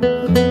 Música